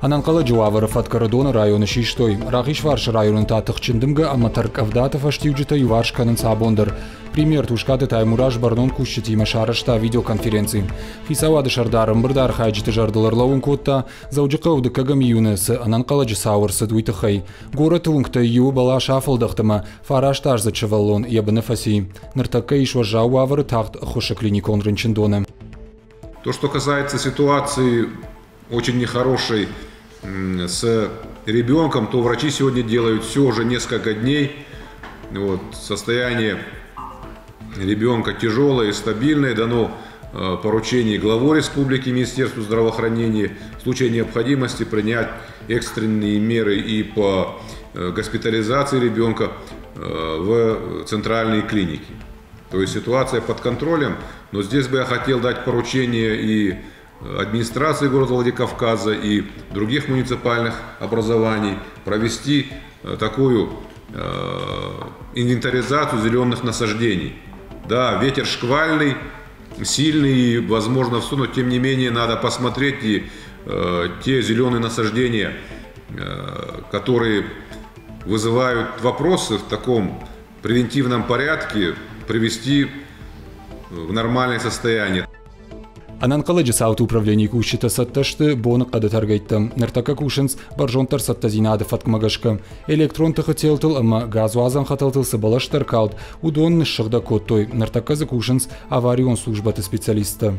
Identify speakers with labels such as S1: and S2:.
S1: Ананқала жуавары Фаткарадона районы шиштой. Рахиш варш районын татық чындымга аматар кавдатов аштивджита юваршканын сабондар. Пример тушкаты таймураж барнон кушчити шарашта видеоконференции. Хисавады шардарым бырдар хайджиты жардылырлауын котта, заужықауды кагам юнес, ананқала жысауырсы дуйтықай. Горы туыңкта ю бала шафылдықтыма, фараш тажзы чываллон ебіні фаси. Ныртакка ишва жауавары тахт хуша клиникон рынчындоны.
S2: То, что касается ситуации очень нехорошей с ребенком, то врачи сегодня делают все уже несколько дней. Вот, состояние ребенка тяжелое и стабильное, дано э, поручение главу республики Министерству здравоохранения в случае необходимости принять экстренные меры и по э, госпитализации ребенка э, в центральные клиники. То есть ситуация под контролем, но здесь бы я хотел дать поручение и администрации города Владикавказа и других муниципальных образований провести э, такую э, инвентаризацию зеленых насаждений. Да, ветер шквальный, сильный, возможно, все, но тем не менее надо посмотреть и э, те зеленые насаждения, э, которые вызывают вопросы в таком превентивном порядке, привести в нормальное состояние.
S1: Анан калыжы саут управление кушита сатташты боны қады таргайтты. Ныртака кушынс баржонтар сатта зинады фаткмагашка. Электрон тахы телтыл, ама газ вазан хаталтылсы балаштар калд. Удон нышшығда коттой. Ныртака за кушынс аварион службаты специалиста.